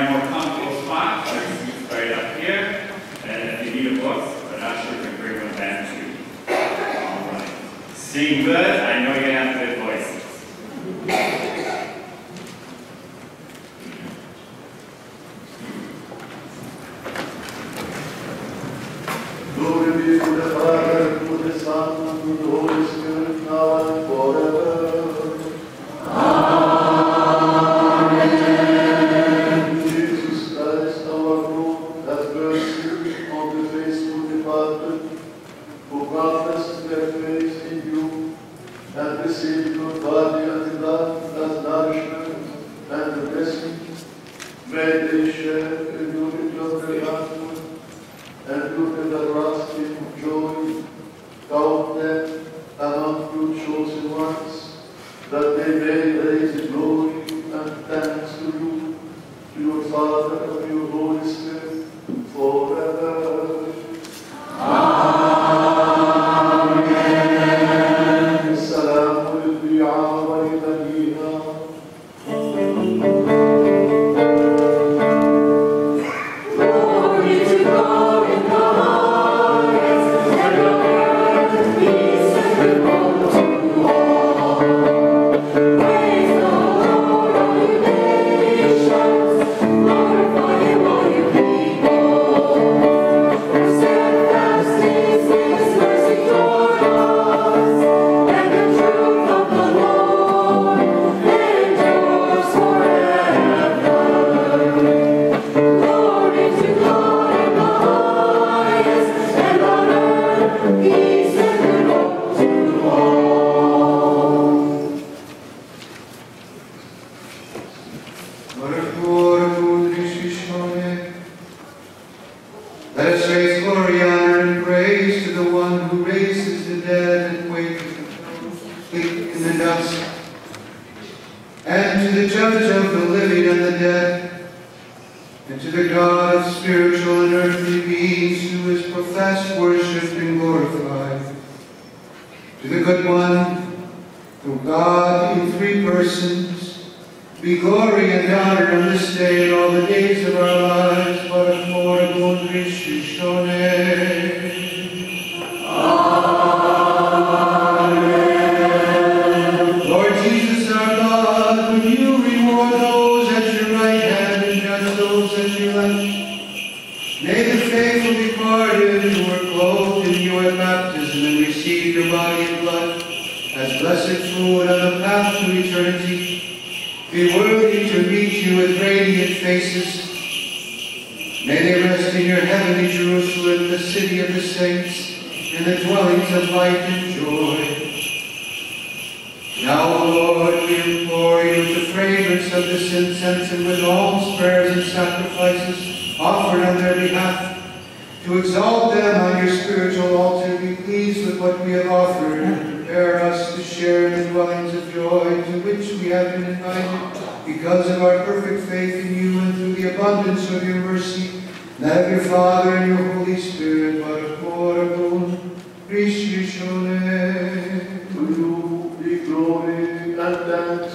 find more comfortable spots, there's right up here. And if you need a book, but I sure can bring one back to you. All right. Sing good. I prayers and sacrifices offered on their behalf, to exalt them on your spiritual altar, be pleased with what we have offered, and prepare us to share in the dwellings of joy to which we have been invited, because of our perfect faith in you and through the abundance of your mercy, let of your Father and your Holy Spirit, Christ, you shall be glory and thanks.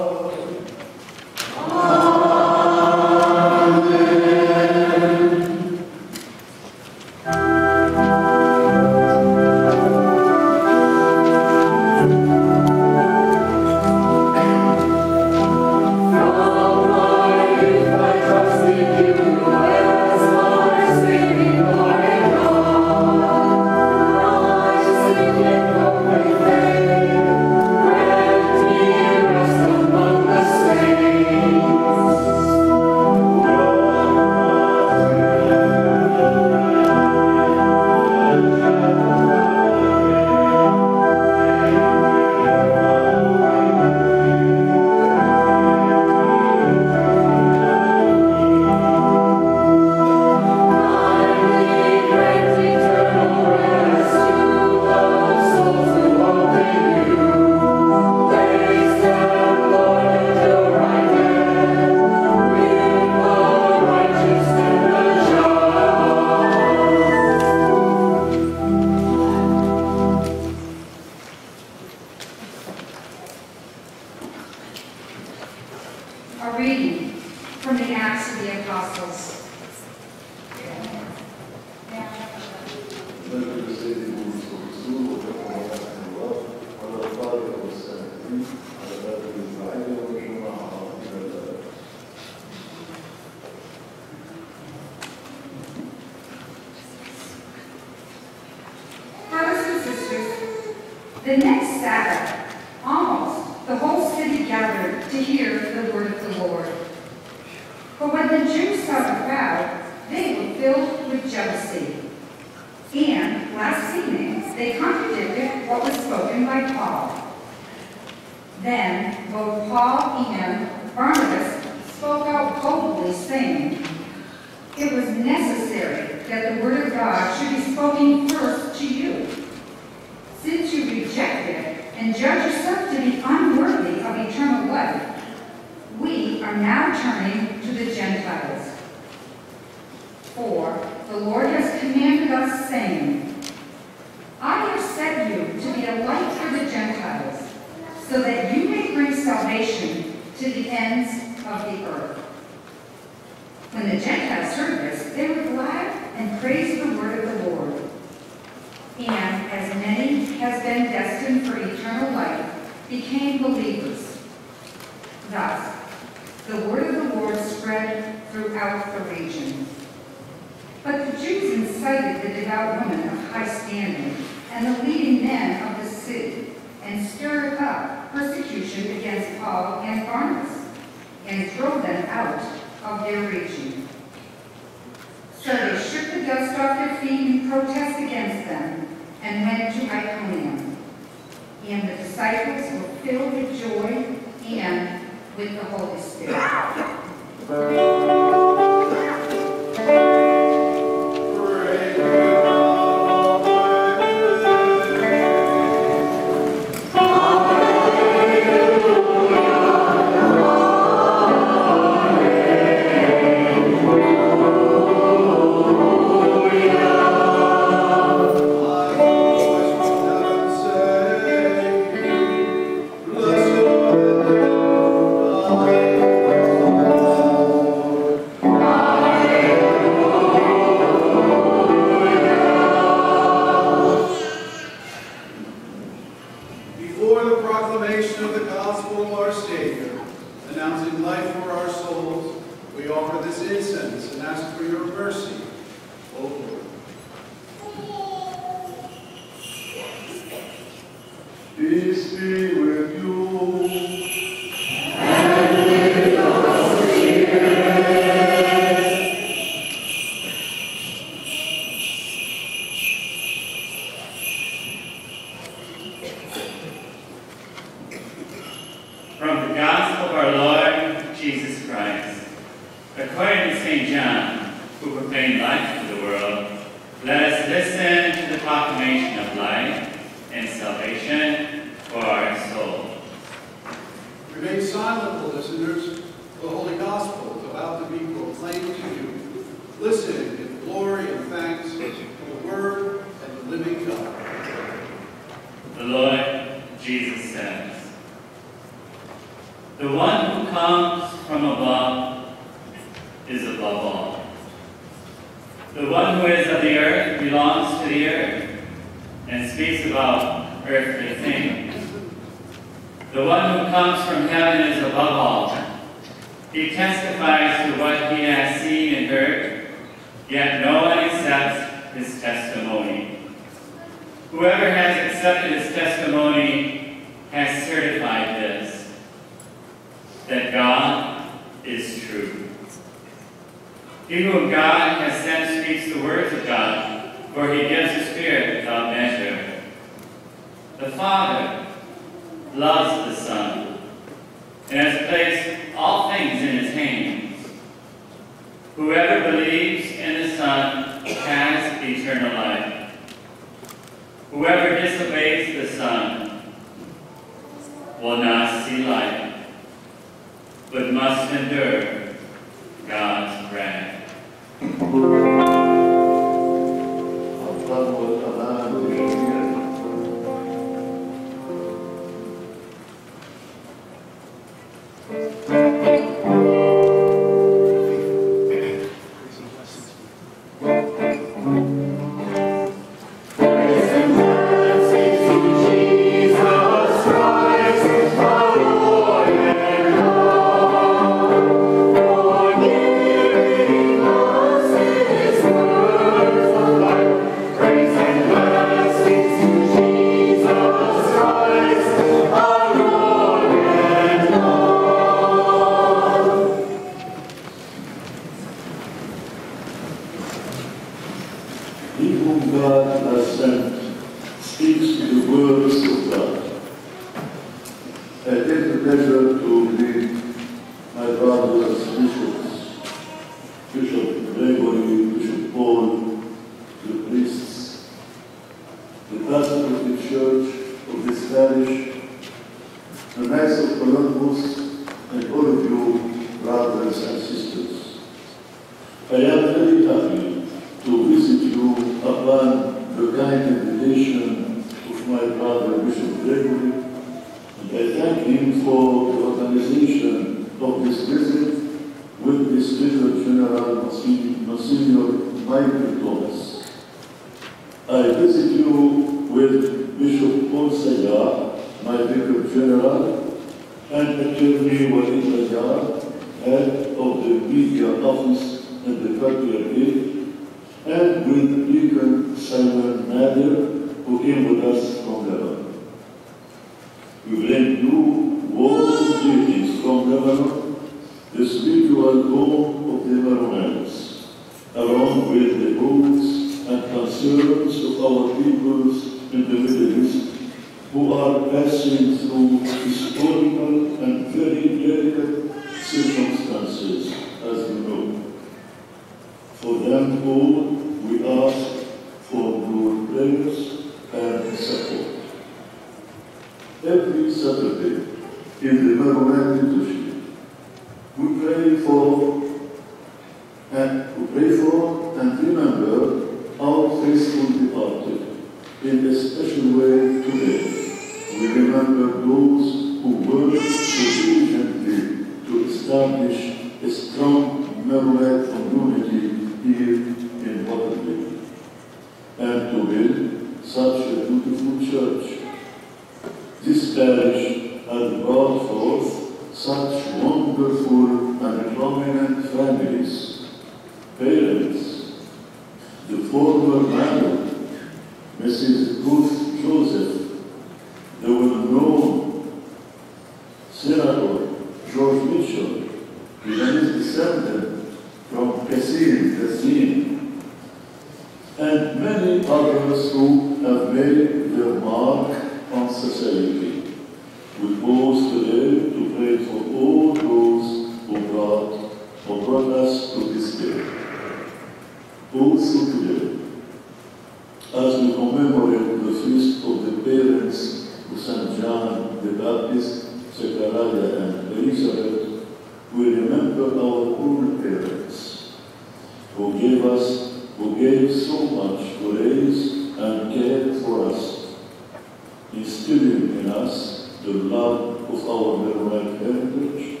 instilling in us the love of our Maronite heritage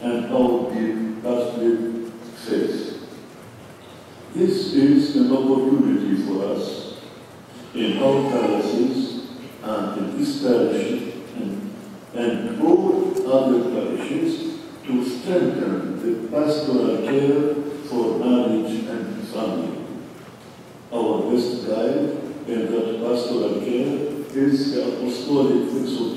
and our deep Catholic faith. This is an opportunity for us in our parishes and in this parish and, and all other parishes to strengthen the pastoral care História e Reflexão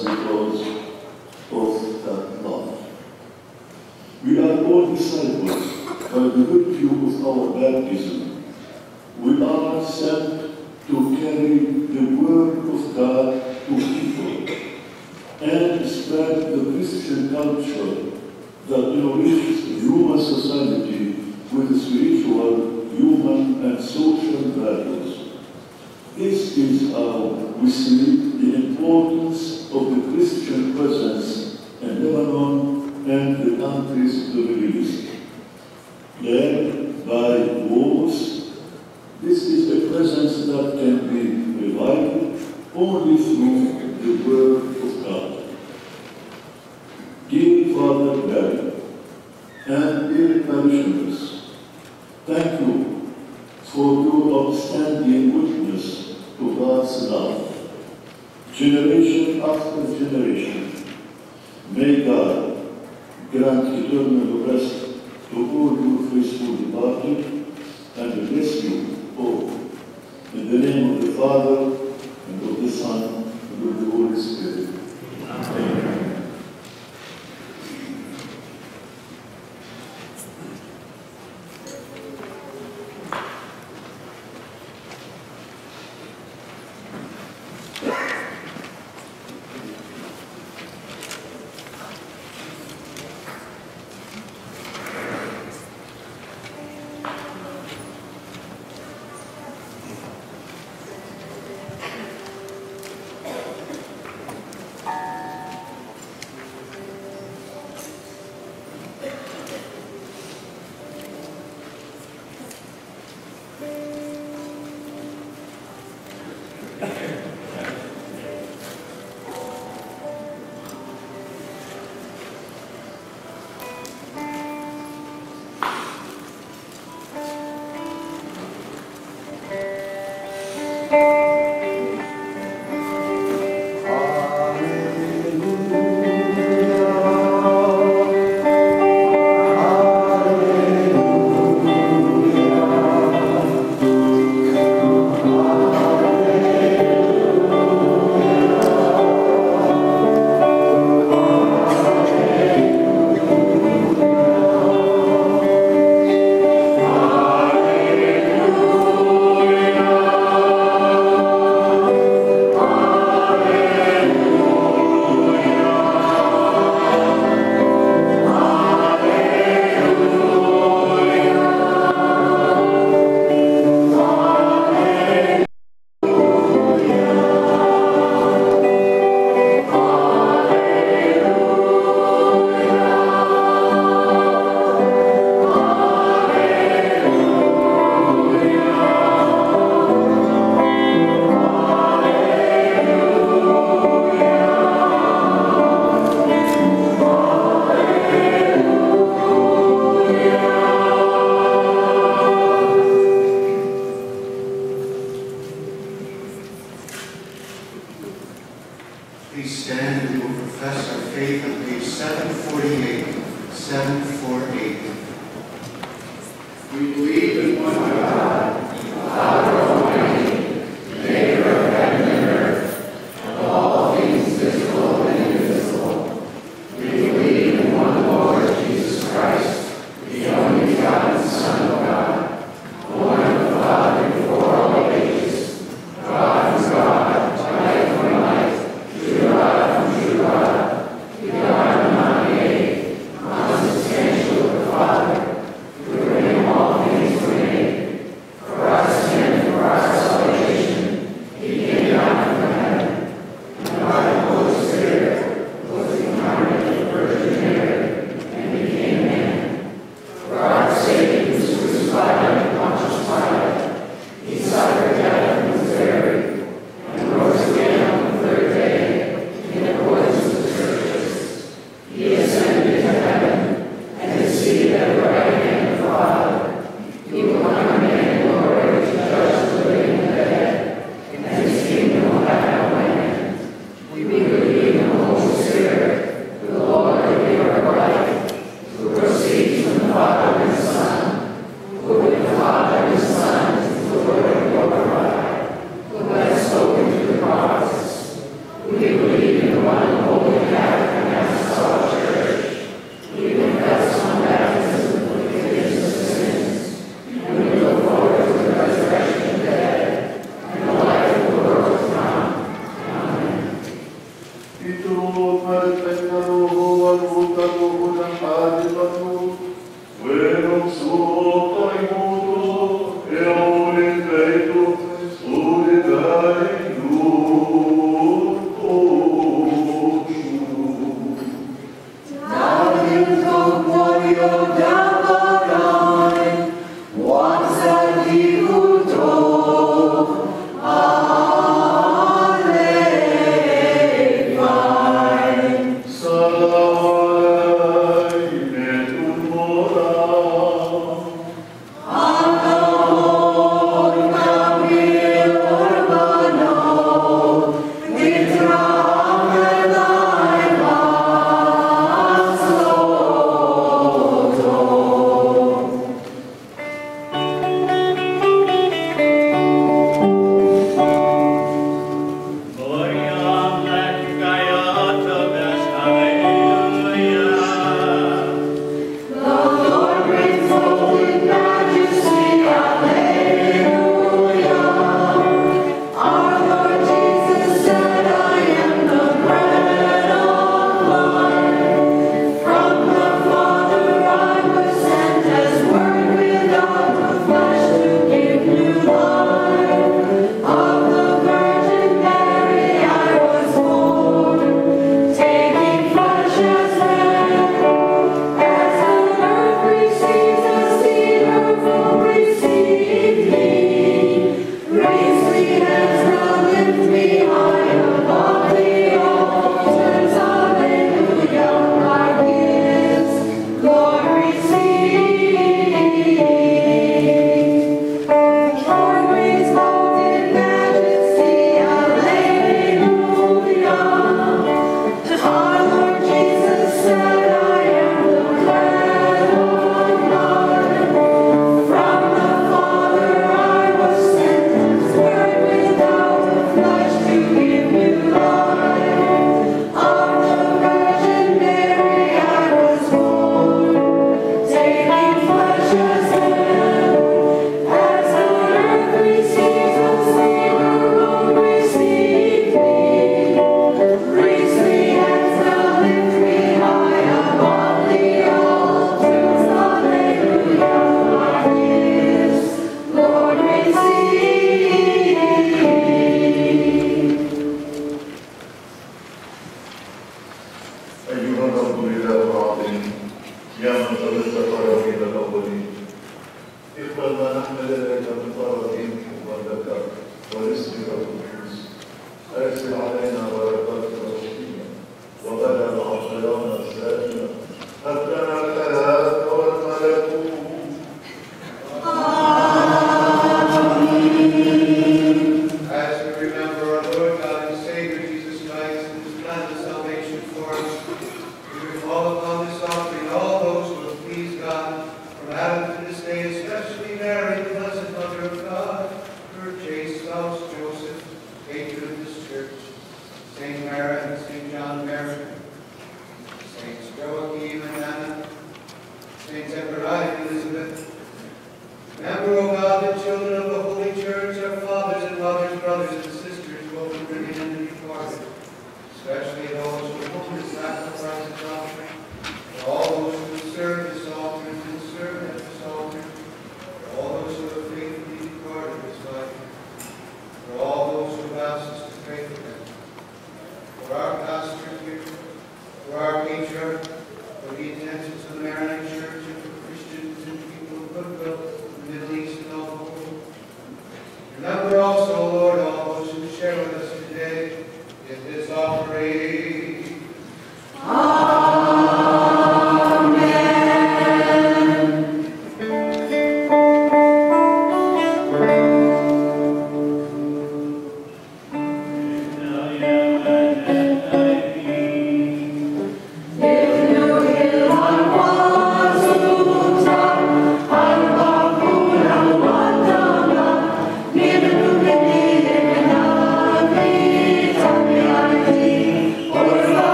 because of that love. We are all disciples by the virtue of our baptism. We are sent to carry the word of God to people and spread the Christian culture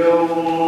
eu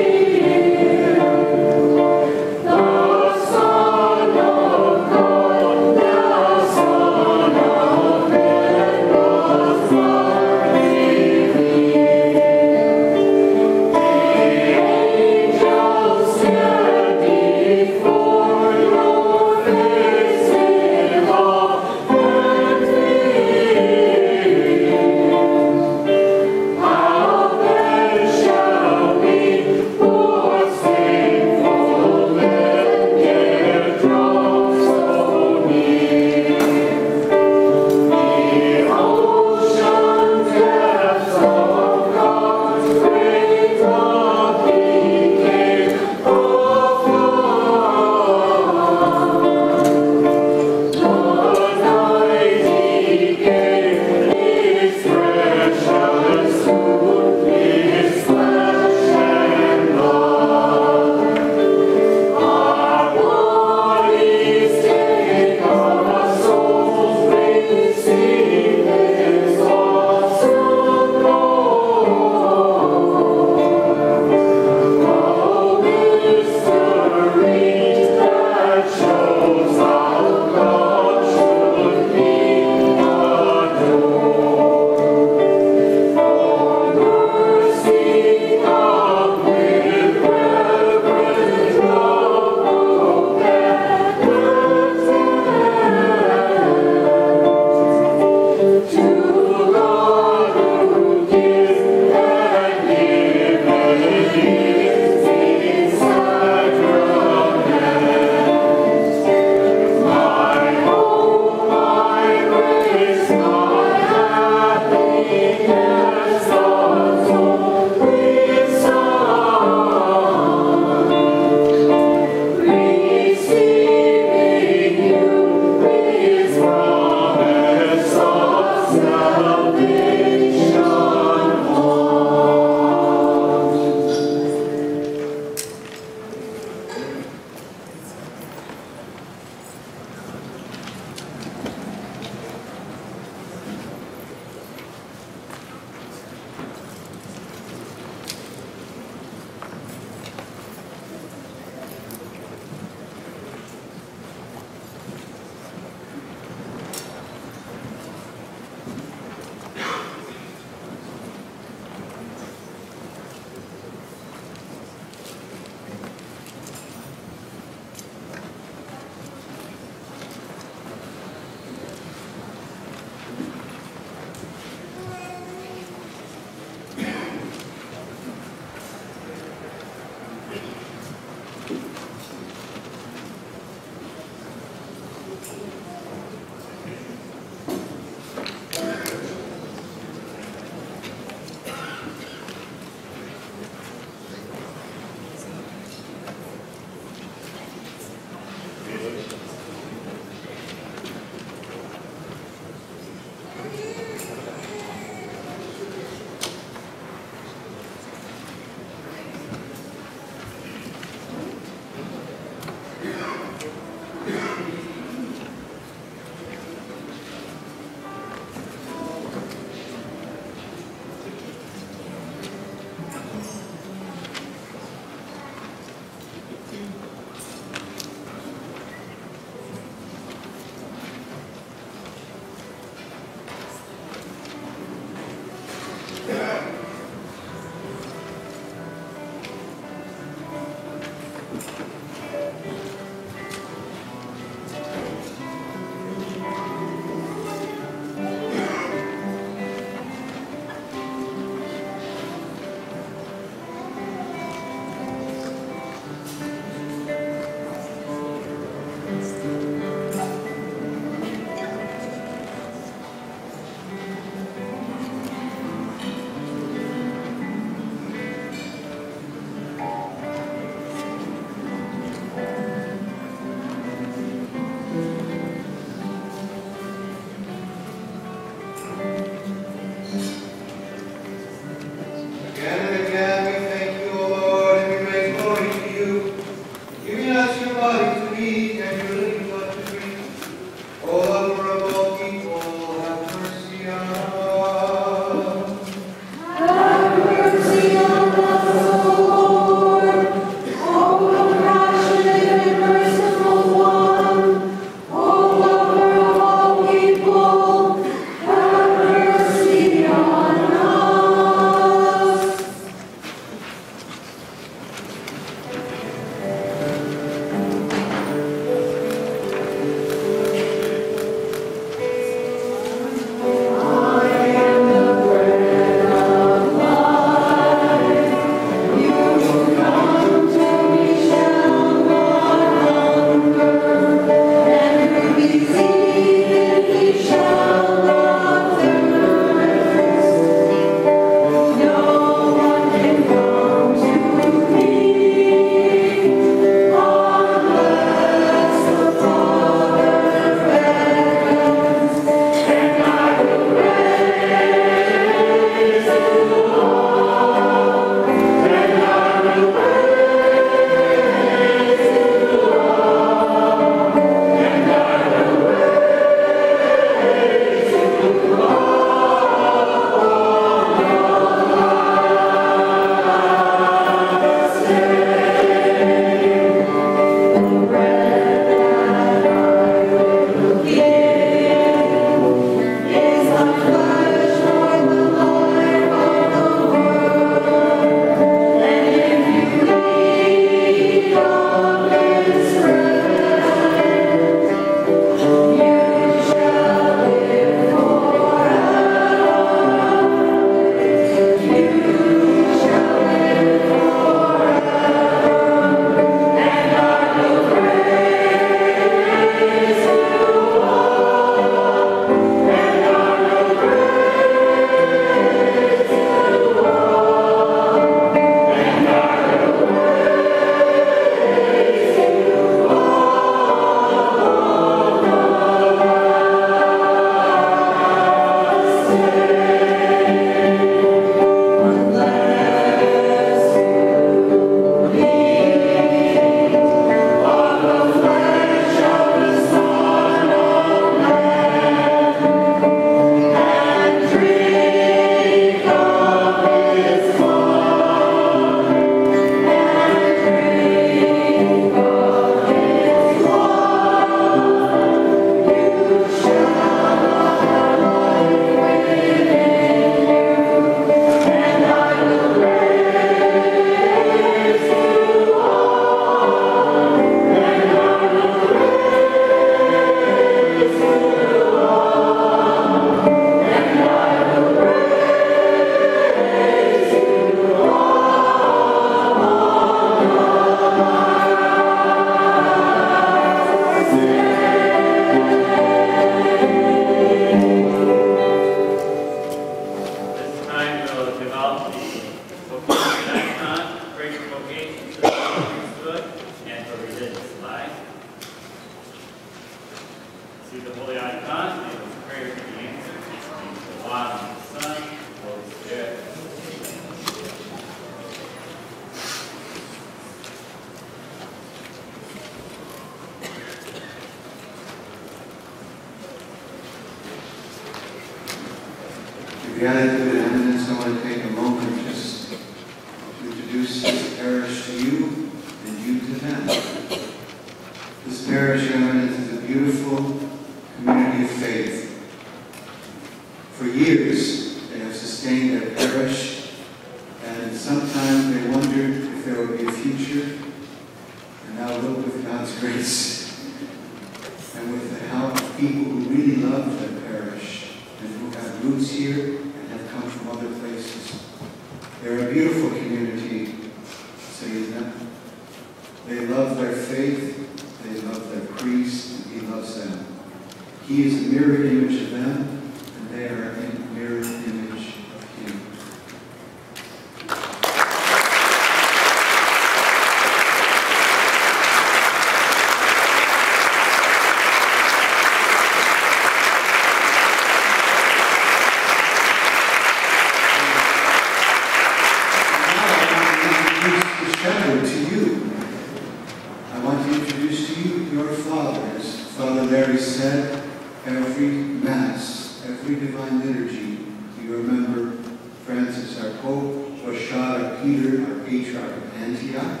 Pope Joshua, Peter, our patriarch of Antioch.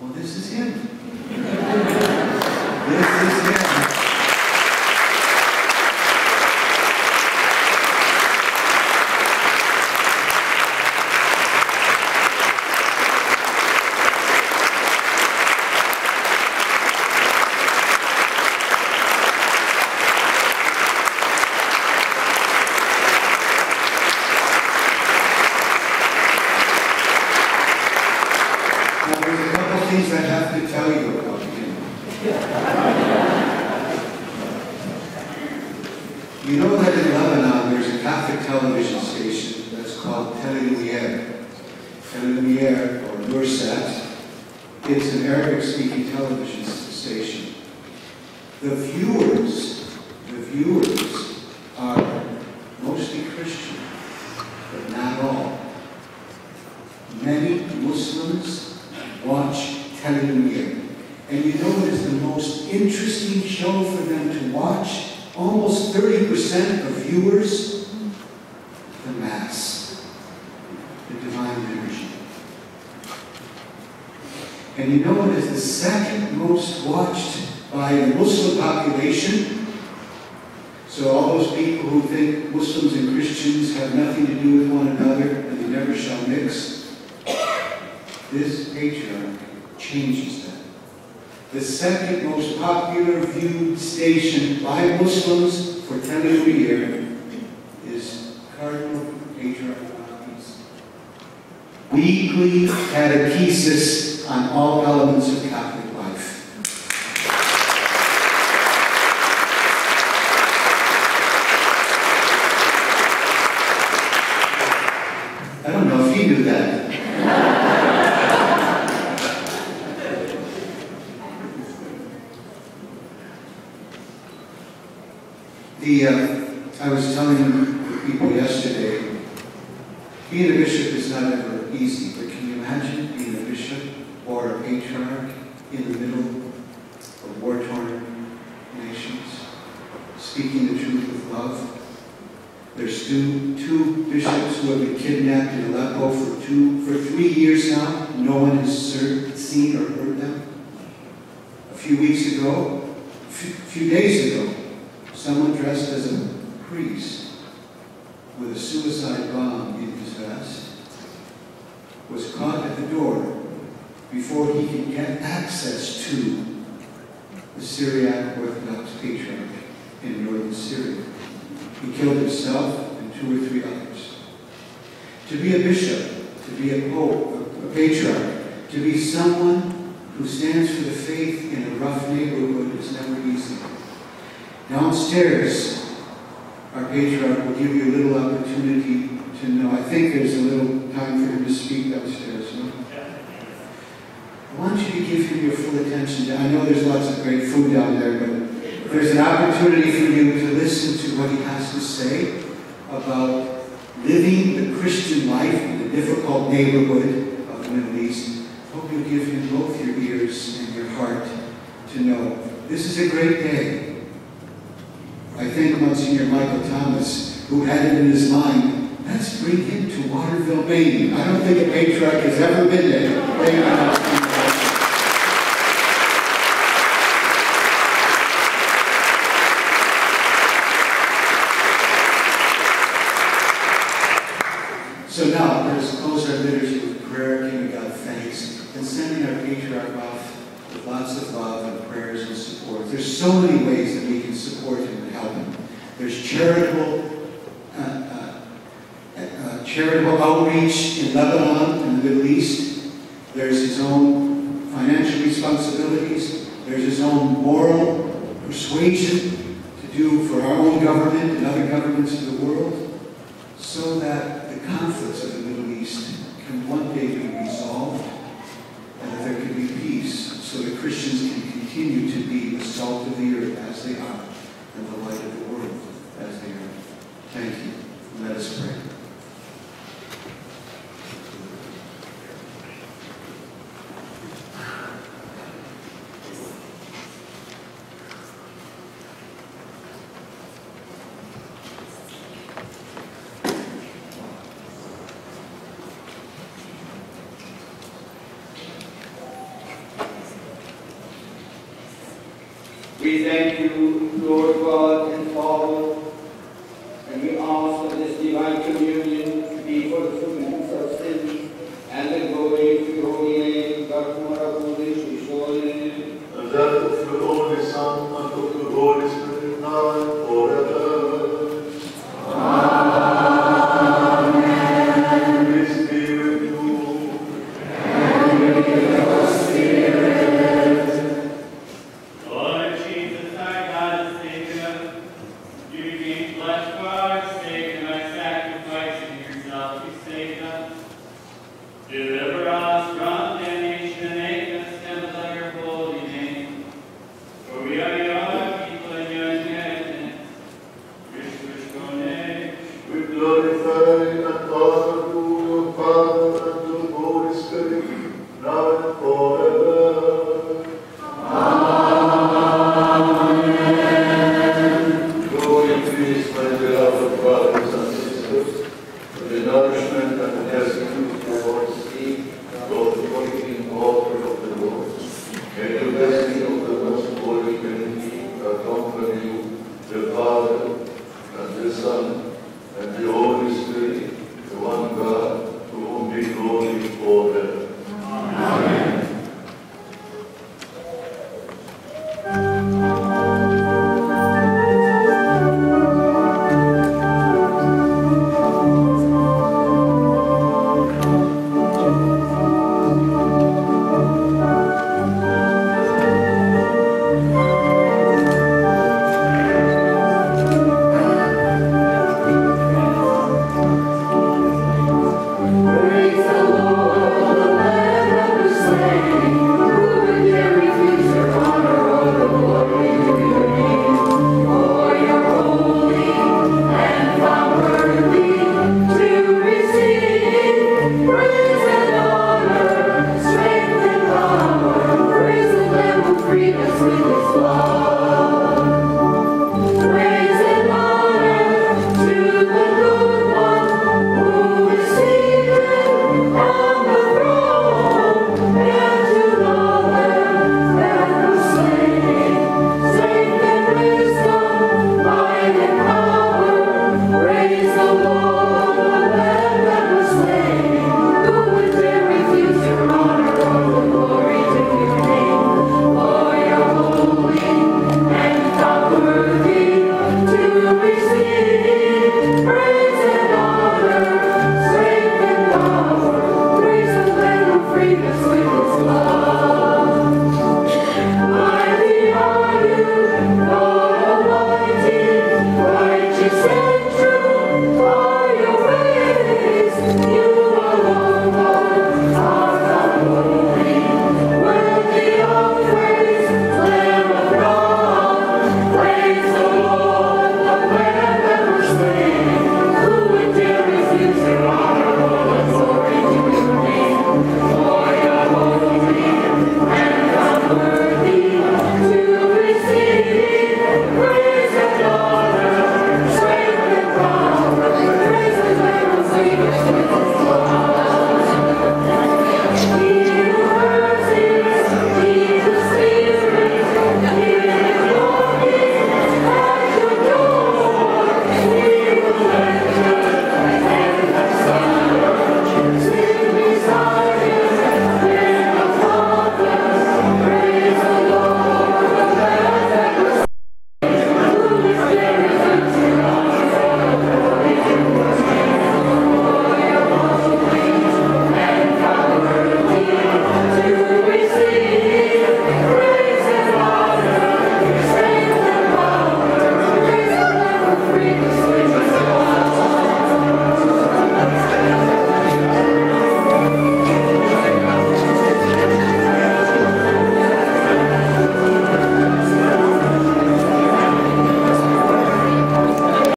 Well, this is him. this is him. think there's a little time for him to speak upstairs. No? I want you to give him your full attention. I know there's lots of great food down there, but there's an opportunity for you to listen to what he has to say about living the Christian life in the difficult neighborhood of the Middle East. Hope you'll give him both your ears and your heart to know. This is a great day. I thank Monsignor Michael Thomas, who had it in his mind Let's bring him to Waterville, Maine. I don't think a patriarch has ever been there. So now, let us close our liturgy with prayer, giving God thanks, and sending our patriarch off with lots of love and prayers and support. There's so many ways outreach in Lebanon and the Middle East. There's his own financial responsibilities. There's his own moral persuasion these